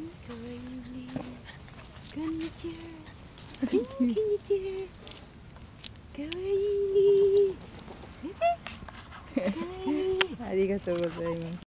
かわいいねこんにちはこんにちはかわいいねかわいいありがとうございます。